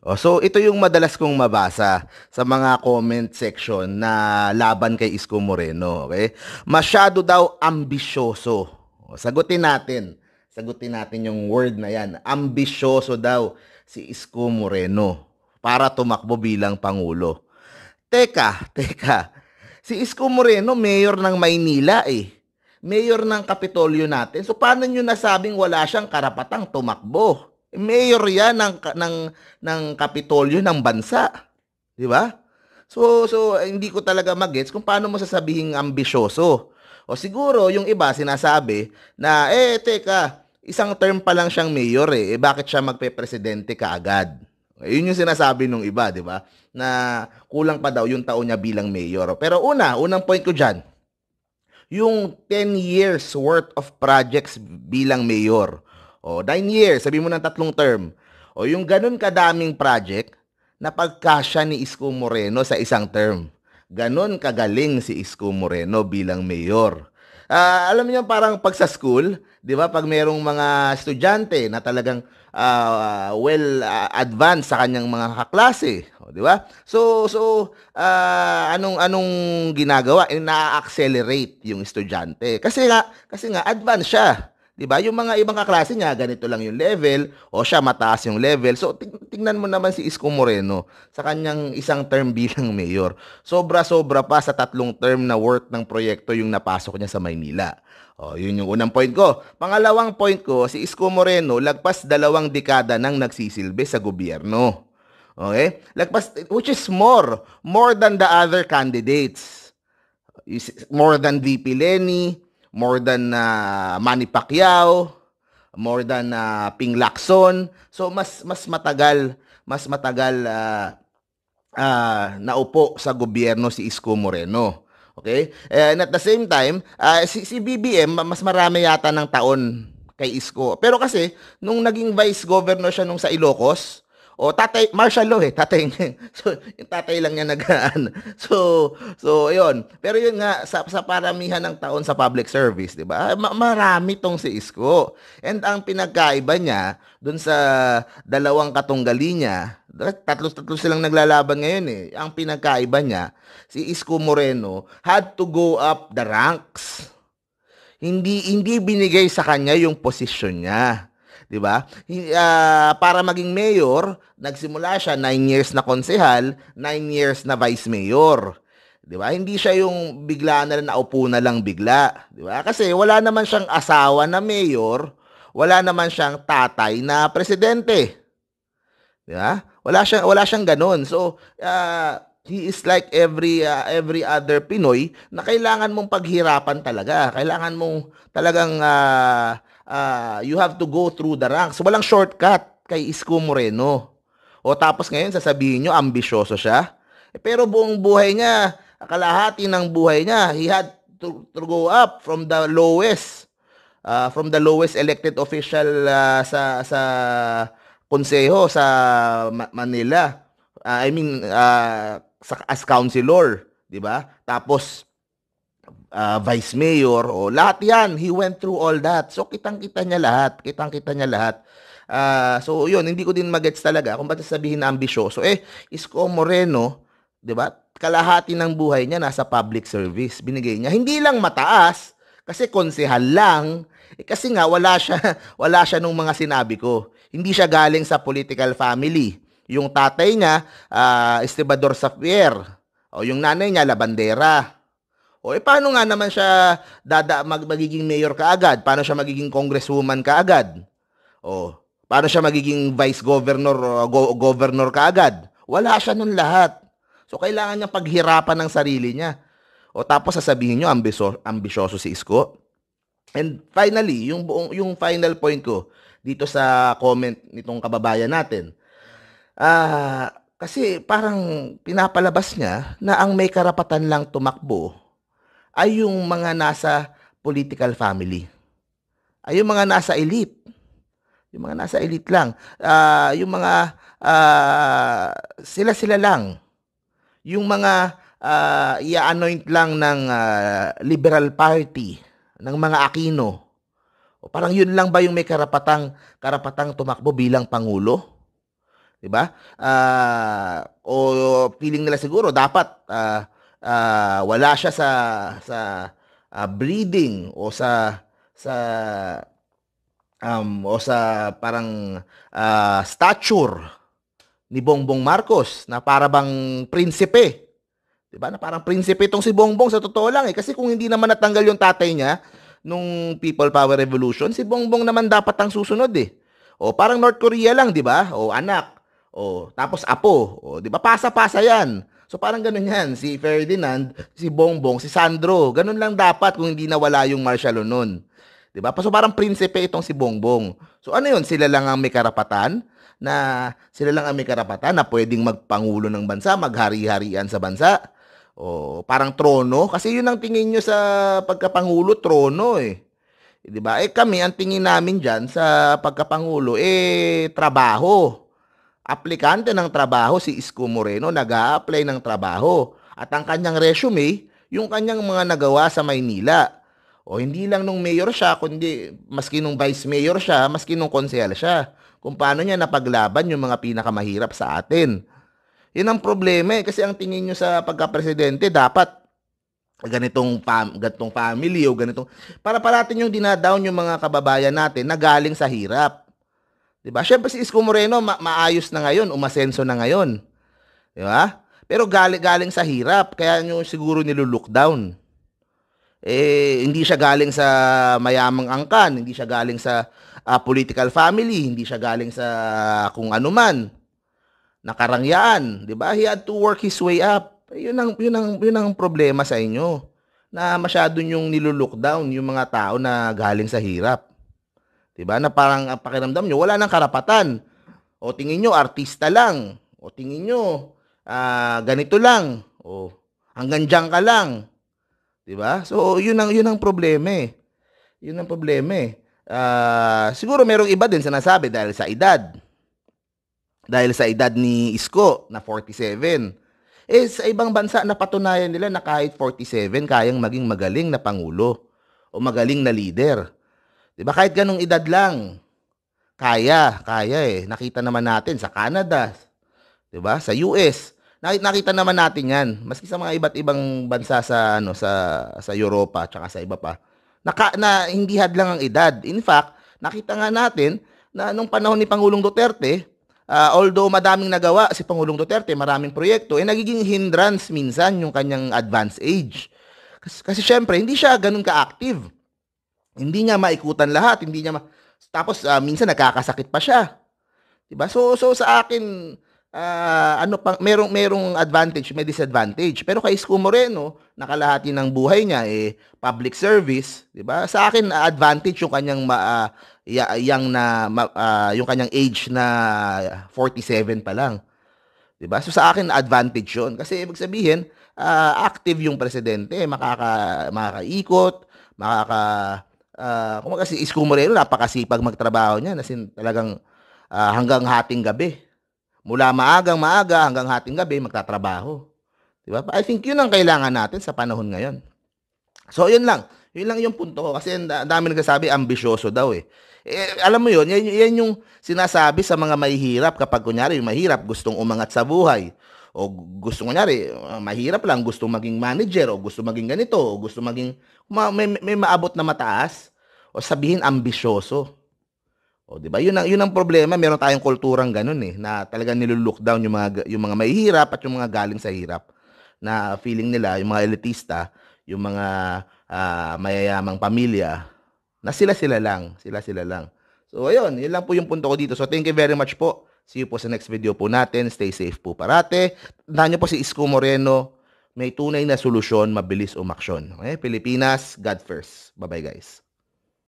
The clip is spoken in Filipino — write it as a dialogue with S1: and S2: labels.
S1: Oh, so ito yung madalas kong mabasa sa mga comment section na laban kay Isko Moreno, okay? Masyado daw ambisyoso. Oh, sagutin natin. Sagutin natin yung word na yan. Ambisyoso daw si Isko Moreno para tumakbo bilang pangulo. Teka, teka. Si Isko Moreno, mayor ng Maynila eh. Mayor ng Kapitolyo natin. So paano nyo nasabing wala siyang karapatang tumakbo? Mayor yan ng, ng, ng Kapitolyo ng bansa. Di ba? So, so hindi ko talaga magets kung paano mo sasabihing ambisyoso. O siguro, yung iba sinasabi na, eh, teka, isang term pa lang siyang mayor eh. eh bakit siya magpe-presidente kaagad? Yun yung sinasabi nung iba, di ba? Na kulang pa daw yung taon niya bilang mayor. Pero una, unang point ko dyan, yung 10 years worth of projects bilang mayor o, 9 years, sabi mo ng tatlong term. O, yung ganun kadaming project, na pagkasya ni Isko Moreno sa isang term. Ganon kagaling si Isko Moreno bilang mayor. Uh, alam niyo parang pag sa school, 'di ba? Pag merong mga estudyante na talagang uh, well uh, advanced sa kanyang mga kaklase, 'di ba? So so uh, anong anong ginagawa? Ina-accelerate yung estudyante. Kasi nga kasi nga advanced siya. 'Di ba? Yung mga ibang kaklase niya, ganito lang yung level o siya mataas yung level. So tingnan mo naman si Isko Moreno sa kanyang isang term bilang mayor. Sobra-sobra pa sa tatlong term na worth ng proyekto yung napasok niya sa Maynila. O, yun yung unang point ko. Pangalawang point ko, si Isko Moreno lagpas dalawang dekada nang nagsisilbi sa gobyerno. Okay? Lagpas, which is more, more than the other candidates. More than VP Lenny, more than uh, Manny Pacquiao, more than uh, Ping Lacson. So mas mas matagal, mas matagal uh, uh, naupo sa gobyerno si Isko Moreno. Okay? And at the same time, uh, si, si BBM mas marami yata ng taon kay Isko. Pero kasi nung naging vice governor siya nung sa Ilocos, o tatay, martial law eh, tatay. So, yung tatay lang niya nagaan. So, so, yun. Pero yun nga, sa, sa paramihan ng taon sa public service, di ba? Ma- marami tong si Isko. And ang pinagkaiba niya, dun sa dalawang katunggali niya, tatlo-tatlo silang naglalaban ngayon eh. Ang pinagkaiba niya, si Isko Moreno had to go up the ranks. Hindi hindi binigay sa kanya yung posisyon niya. 'Di ba? Uh, para maging mayor, nagsimula siya 9 years na konsehal, 9 years na vice mayor. 'Di ba? Hindi siya yung bigla na lang naupo na lang bigla, 'di ba? Kasi wala naman siyang asawa na mayor, wala naman siyang tatay na presidente. 'Di ba? Wala siyang wala siyang ganoon. So, uh, he is like every uh, every other Pinoy na kailangan mong paghirapan talaga. Kailangan mong talagang uh, uh, you have to go through the ranks. Walang shortcut kay Isko Moreno. O tapos ngayon sasabihin nyo, ambisyoso siya. Eh, pero buong buhay niya, kalahati ng buhay niya, he had to, to go up from the lowest, uh, from the lowest elected official uh, sa sa konseho sa Manila. Uh, I mean, uh, as councilor, 'di ba? Tapos uh, vice mayor, o lahat yan, he went through all that. So, kitang-kita niya lahat, kitang-kita niya lahat. Uh, so, yun, hindi ko din magets talaga kung ba't sabihin na ambisyoso. Eh, Isko Moreno, di ba, kalahati ng buhay niya nasa public service, binigay niya. Hindi lang mataas, kasi konsehal lang, eh, kasi nga, wala siya, wala siya nung mga sinabi ko. Hindi siya galing sa political family. Yung tatay niya, uh, Estibador Safier. O yung nanay niya, Labandera. O eh paano nga naman siya dada mag, magiging mayor kaagad? Paano siya magiging congresswoman kaagad? O paano siya magiging vice governor o go, governor kaagad? Wala siya nun lahat. So kailangan niya paghirapan ng sarili niya. O tapos sasabihin niyo ambisyo, ambisyoso si Isko. And finally, yung buong yung final point ko dito sa comment nitong kababayan natin. Ah, uh, kasi parang pinapalabas niya na ang may karapatan lang tumakbo ay yung mga nasa political family. Ay yung mga nasa elite. Yung mga nasa elite lang. Uh, yung mga uh, sila-sila lang. Yung mga uh, i-anoint lang ng uh, liberal party, ng mga Aquino. O parang yun lang ba yung may karapatang karapatang tumakbo bilang pangulo? 'Di ba? Ah, o feeling nila siguro dapat ah, ah, wala siya sa sa ah, breeding o sa sa um, o sa parang ah, stature ni Bongbong Marcos na para bang prinsipe. 'Di ba? Na parang prinsipe itong si Bongbong sa totoo lang eh kasi kung hindi naman natanggal yung tatay niya nung People Power Revolution, si Bongbong naman dapat ang susunod eh. O parang North Korea lang, 'di ba? O anak. O tapos apo. O 'di ba? Pasa-pasa 'yan. So parang ganun 'yan, si Ferdinand, si Bongbong, si Sandro. Ganun lang dapat kung hindi nawala yung martial law nun. 'Di ba? So parang prinsipe itong si Bongbong. So ano 'yun? Sila lang ang may karapatan na sila lang ang may karapatan na pwedeng magpangulo ng bansa, maghari-harian sa bansa. O parang trono kasi 'yun ang tingin nyo sa pagkapangulo, trono eh. 'Di ba? Eh kami ang tingin namin diyan sa pagkapangulo eh trabaho. Aplikante ng trabaho si Isko Moreno, nag-a-apply ng trabaho. At ang kanyang resume, yung kanyang mga nagawa sa Maynila. O hindi lang nung mayor siya, kundi maski nung vice mayor siya, maski nung konsehal siya. Kung paano niya napaglaban yung mga pinakamahirap sa atin. Yun ang problema eh, kasi ang tingin nyo sa pagka-presidente, dapat ganitong fam, ganitong family o ganitong para parating yung dinadown yung mga kababayan natin na galing sa hirap. 'Di ba? Syempre si Isko Moreno ma- maayos na ngayon, umasenso na ngayon. 'Di ba? Pero galing galing sa hirap, kaya nyo siguro nilu-look down. Eh hindi siya galing sa mayamang angkan, hindi siya galing sa uh, political family, hindi siya galing sa kung ano man. Nakarangyaan, 'di ba? He had to work his way up. Yun ang, yun ang, yun ang problema sa inyo. Na masyado yung nilulook down yung mga tao na galing sa hirap. 'Di ba? Na parang ang pakiramdam nyo, wala nang karapatan. O tingin nyo, artista lang. O tingin nyo, uh, ganito lang. O hanggang diyan ka lang. 'Di ba? So, yun ang yun ang problema eh. Yun ang problema eh. Uh, siguro merong iba din sinasabi dahil sa edad. Dahil sa edad ni Isko na 47 eh, sa ibang bansa, napatunayan nila na kahit 47, kayang maging magaling na pangulo o magaling na leader. Di? Kahit ganong edad lang, kaya, kaya eh. Nakita naman natin sa Canada, di ba? Sa US. Nakita naman natin 'yan. Maski sa mga iba't ibang bansa sa ano sa sa Europa at sa iba pa. Naka, na hindi hadlang ang edad. In fact, nakita nga natin na nung panahon ni Pangulong Duterte, uh, although madaming nagawa si Pangulong Duterte, maraming proyekto, eh nagiging hindrance minsan yung kanyang advanced age. Kasi, kasi syempre, hindi siya ganun ka-active. Hindi niya maikutan lahat, hindi niya ma- tapos uh, minsan nagkakasakit pa siya. 'Di ba? So so sa akin uh, ano pang merong merong advantage, may disadvantage. Pero kay Isko Moreno, nakalahati ng buhay niya eh public service, 'di ba? Sa akin advantage yung kanyang uh, yang na uh, yung kanyang age na 47 pa lang. 'Di ba? So sa akin advantage 'yon kasi ibig sabihin uh, active yung presidente, makaka makakaikot, makaka uh, kung kasi Isko Moreno napakasipag magtrabaho niya, nasin talagang uh, hanggang hating gabi Mula maagang maaga hanggang hating gabi, magtatrabaho. Di ba? I think yun ang kailangan natin sa panahon ngayon. So, yun lang. Yun lang yung punto ko. Kasi ang dami nagsasabi, ambisyoso daw eh. eh alam mo yun, yan, yan yung sinasabi sa mga mahihirap kapag kunyari mahirap gustong umangat sa buhay o gusto kunyari mahirap lang gusto maging manager o gusto maging ganito o gusto maging may, may maabot na mataas o sabihin ambisyoso o, di ba? Yun ang yun ang problema, meron tayong kulturang ganun eh na talagang nilu-look down yung mga yung mga mahihirap at yung mga galing sa hirap na feeling nila yung mga elitista, yung mga uh, mayayamang pamilya na sila-sila lang, sila-sila lang. So ayun, yun lang po yung punto ko dito. So thank you very much po. See you po sa next video po natin. Stay safe po parate. Tandaan po si Isko Moreno, may tunay na solusyon, mabilis umaksyon. Okay? Pilipinas, God first. Bye-bye guys.